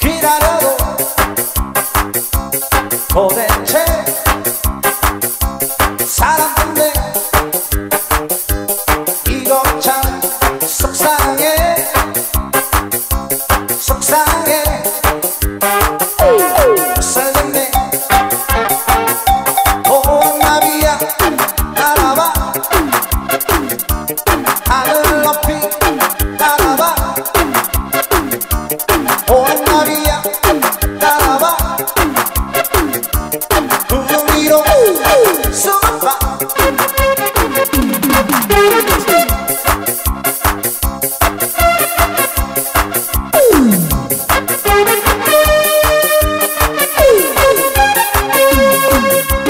Girarado, joder.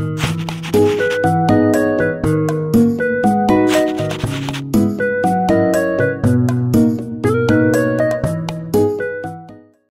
Mira,